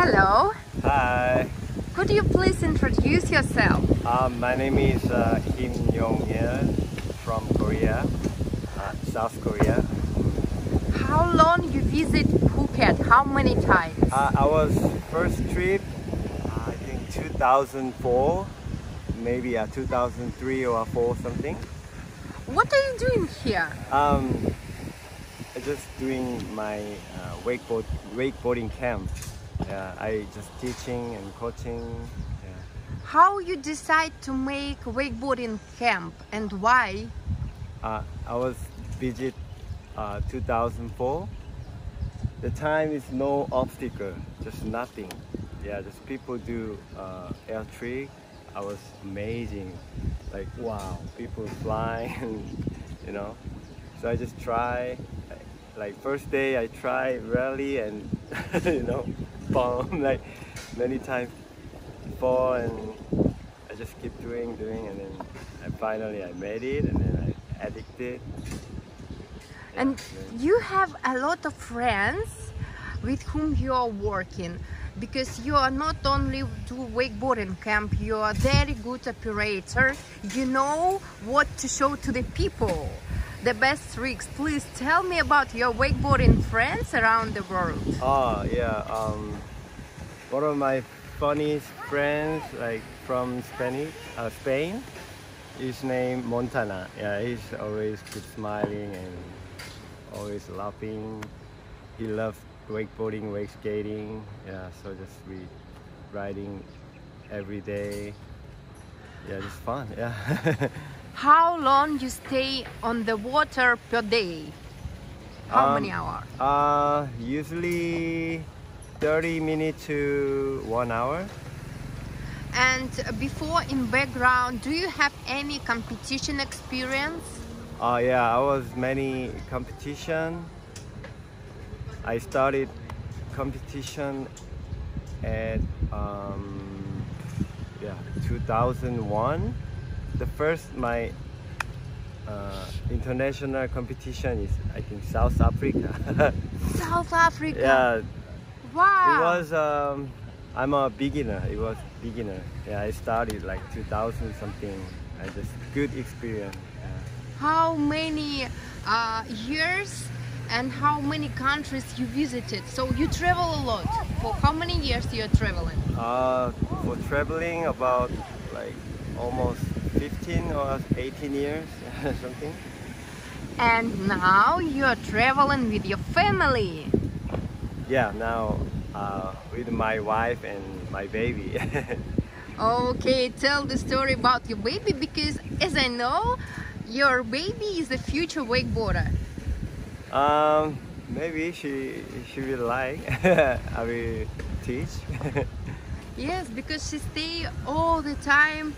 Hello. Hi. Could you please introduce yourself? Um, my name is uh, Kim Yong Il from Korea, uh, South Korea. How long you visit Phuket? How many times? Uh, I was first trip, uh, I think 2004, maybe uh, 2003 or 4 something. What are you doing here? Um, I just doing my uh, wakeboard wakeboarding camp. Yeah, I just teaching and coaching. Yeah. How you decide to make wakeboarding camp and why? Uh, I was visit uh, 2004. The time is no obstacle, just nothing. Yeah, just people do uh, air trick. I was amazing, like wow, people flying, you know. So I just try. Like first day I try raley and you know bomb like many times before and I just keep doing doing and then I finally I made it and then I addicted. And you have a lot of friends with whom you are working because you are not only do wakeboarding camp, you are very good operator. You know what to show to the people. The best tricks. Please tell me about your wakeboarding friends around the world. Oh yeah, um, one of my funniest friends, like from Spanish, uh, Spain, is named Montana. Yeah, he's always smiling and always laughing. He loves wakeboarding, wake skating. Yeah, so just we riding every day. Yeah, just fun. Yeah. How long you stay on the water per day? How Um, many hours? uh, usually 30 minutes to one hour. And before in background, do you have any competition experience? Oh yeah, I was many competition. I started competition at um, yeah 2001. The first my uh, international competition is I think South Africa. South Africa. yeah, Wow. it was. Um, I'm a beginner. It was beginner. Yeah, I started like 2000 something. I just good experience. Yeah. How many uh, years and how many countries you visited? So you travel a lot. For how many years you're traveling? Uh, for traveling about like almost 15 or 18 years, something. And now you're traveling with your family. Yeah, now uh, with my wife and my baby. Okay, tell the story about your baby because as I know, your baby is the future wakeboarder. um, maybe she she will like. I will teach. Yes, because she stay all the time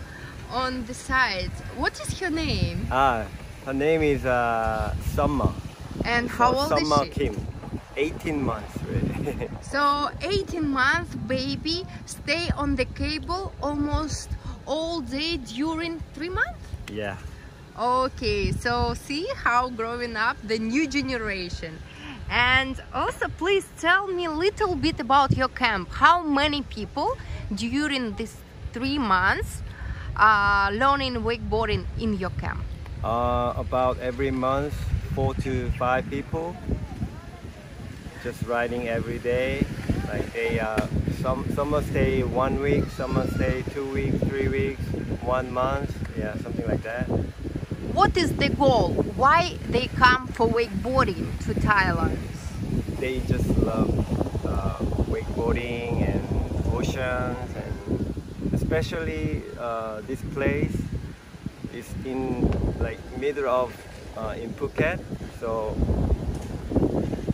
on the side. What is her name? ah, her name is uh, Summer. And how So old Summer is she? Kim. 18 months. Really. So 18 month baby stay on the cable almost all day during three months? yeah. Okay, so see how growing up the new generation. And also please tell me a little bit about your camp. How many people during these three months are learning wakeboarding in your camp? Uh, about every month, four to five people. Just riding every day. Like they uh, some stay one week, some stay two weeks, three weeks, one month. Yeah, something like that. What is the goal? Why they come for wakeboarding to Thailand? They just love uh, wakeboarding and oceans, and especially uh, this place is in like middle of uh, in Phuket, so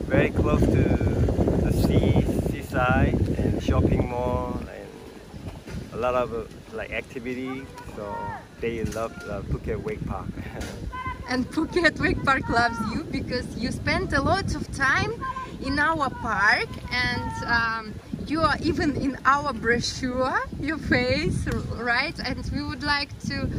very close to the sea, seaside, and shopping mall, and a lot of uh, like activity. So they love Phuket Wake Park. And Phuket Wake Park loves you because you spent a lot of time in our park and um, you are even in our brochure, your face, right? And we would like to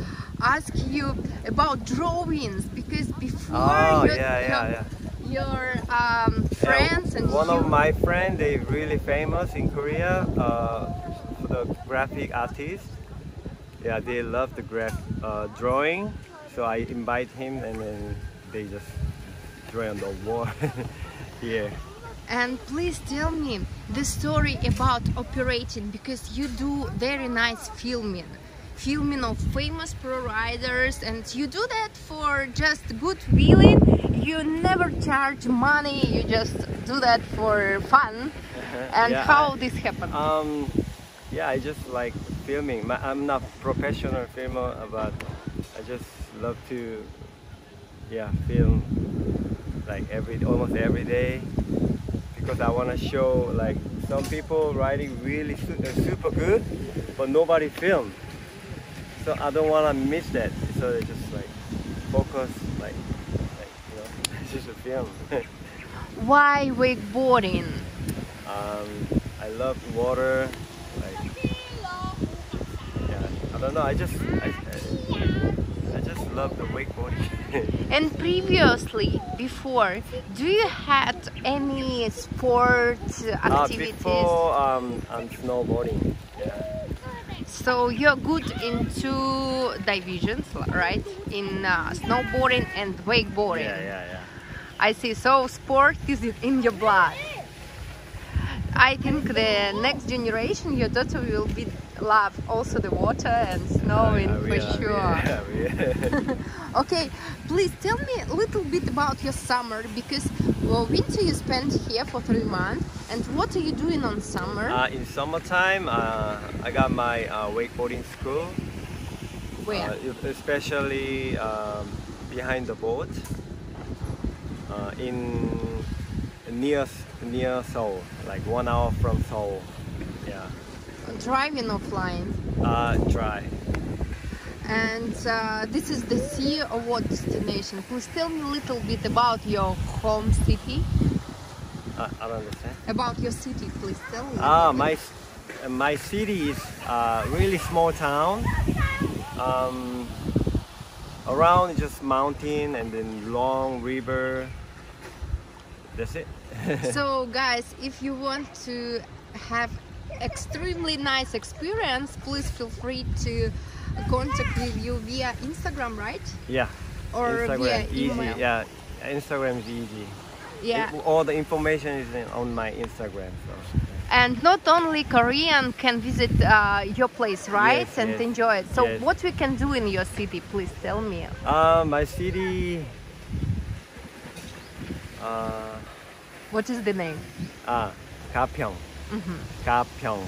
ask you about drawings because before oh your, yeah, yeah, your, yeah. your um, friends and one you? of my friends, they really famous in Korea, uh, the graphic artist. Yeah, they love the graph uh, drawing, so I invite him, and then they just draw on the wall. yeah. And please tell me the story about operating because you do very nice filming. Filming of famous pro riders and you do that for just good feeling. You never charge money, you just do that for fun. And Yeah, how I- this happened? Um, yeah, I just like filming. I'm not professional filmer, but I just love to, yeah, film like every almost every day because I want to show like some people riding really su- uh, super good, but nobody filmed So I don't want to miss that. So I just like focus, like, like you know, just a film. Why wakeboarding? Um, I love water. Like, yeah, I don't know. I just, I, I, I just love the wakeboarding. And previously, before, do you had any sport uh, activities? before um, I'm snowboarding. Yeah. So you're good in two divisions, right? In uh, snowboarding and wakeboarding. Yeah, yeah, yeah. I see. So sport is in your blood. I think the next generation, your daughter will be love also the water and snowing Uh, for are- sure. Yeah. Okay, please tell me a little bit about your summer because well, winter you spent here for three months, and what are you doing on summer? uh, in summertime, uh, I got my uh, wakeboarding school. Where? Uh, especially um, behind the boat uh, in near near Seoul, like one hour from Seoul. Yeah, Driving offline. uh, dry. And uh, this is the sea or what destination? Please tell me a little bit about your home city. Uh, I don't understand. About your city, please tell me. Ah, my my city is uh, really small town. Um, around just mountain and then long river. That's it. so guys if you want to have extremely nice experience please feel free to contact with you via instagram right yeah. or via Instagram easy. email Yeah, Instagram is easy. Yeah. It- all the information is in, on my Instagram. So. and not only korean can visit uh, your place right Yes, and yes, enjoy it so yes. what we can do in your city please tell me Uh, my city. Uh, what is the name ah, 가평. 가평.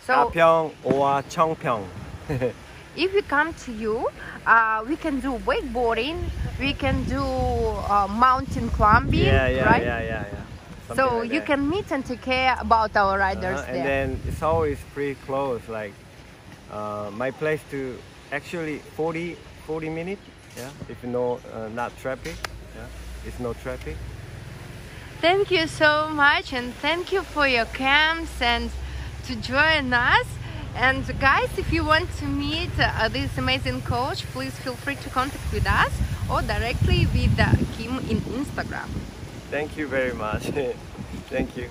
so 가평 or 청평. if we come to you uh, we can do wakeboarding we can do uh, mountain climbing yeah, yeah, right yeah, yeah, yeah. Something so like you that. can meet and take care about our riders Uh-huh, there. And then Seoul is pretty close. Like uh, my place to actually 40, 40 minutes. Yeah, if you know uh, not traffic. Yeah, it's no traffic. Thank you so much and thank you for your camps and to join us. And guys, if you want to meet uh, this amazing coach, please feel free to contact with us or directly with uh, Kim in Instagram. Thank you very much. Thank you.